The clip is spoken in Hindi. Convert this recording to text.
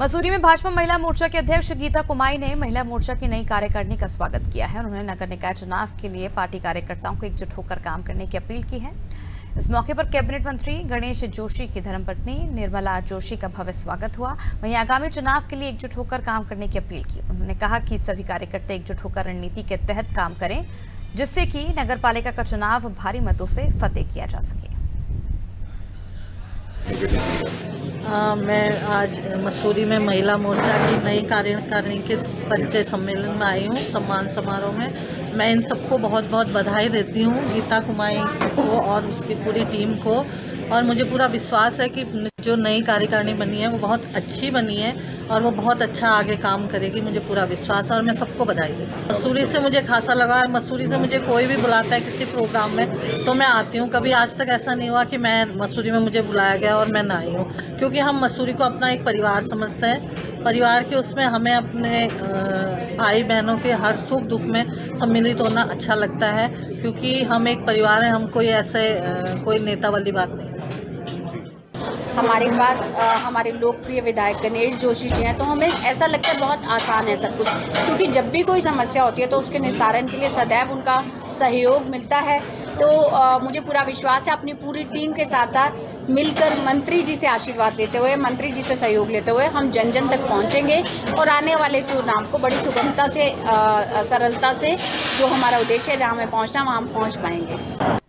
मसूरी में भाजपा महिला मोर्चा के अध्यक्ष गीता कुमाई ने महिला मोर्चा की नई कार्यकारिणी का स्वागत किया है। उन्होंने नगर निकाय चुनाव के लिए पार्टी कार्यकर्ताओं को एकजुट होकर काम करने की अपील की है। इस मौके पर कैबिनेट मंत्री गणेश जोशी की धर्मपत्नी निर्मला जोशी का भव्य स्वागत हुआ। वहीं आगामी चुनाव के लिए एकजुट होकर काम करने की अपील की। उन्होंने कहा कि सभी कार्यकर्ता एकजुट होकर रणनीति के तहत काम करें, जिससे कि नगर पालिका का चुनाव भारी मतों से फतेह किया जा सके। आ, मैं आज मसूरी में महिला मोर्चा की नई कार्यकारिणी के परिचय सम्मेलन में आई हूँ सम्मान समारोह में। मैं इन सबको बहुत बहुत बधाई देती हूँ गीता कुमारी को और उसकी पूरी टीम को। और मुझे पूरा विश्वास है कि जो नई कार्यकारिणी बनी है, वो बहुत अच्छी बनी है और वो बहुत अच्छा आगे काम करेगी, मुझे पूरा विश्वास है और मैं सबको बधाई देती हूँ। मसूरी से मुझे खासा लगा है, मसूरी से मुझे कोई भी बुलाता है किसी प्रोग्राम में तो मैं आती हूँ। कभी आज तक ऐसा नहीं हुआ कि मैं मसूरी में मुझे बुलाया गया और मैं ना आई हूँ, क्योंकि हम मसूरी को अपना एक परिवार समझते हैं। परिवार के उसमें हमें अपने भाई बहनों के हर सुख दुख में सम्मिलित होना अच्छा लगता है, क्योंकि हम एक परिवार हैं, हम कोई ऐसे कोई नेता वाली बात नहीं हमारे पास आ, हमारे लोकप्रिय विधायक गणेश जोशी जी हैं तो हमें ऐसा लगता है बहुत आसान है सब कुछ। क्योंकि जब भी कोई समस्या होती है तो उसके निस्तारण के लिए सदैव उनका सहयोग मिलता है। तो आ, मुझे पूरा विश्वास है अपनी पूरी टीम के साथ साथ मिलकर मंत्री जी से आशीर्वाद लेते हुए मंत्री जी से सहयोग लेते हुए हम जन जन तक पहुँचेंगे और आने वाले चुनाव को बड़ी सुगमता से आ, सरलता से जो हमारा उद्देश्य है जहाँ हमें पहुँचना वहाँ हम पहुँच पाएँगे।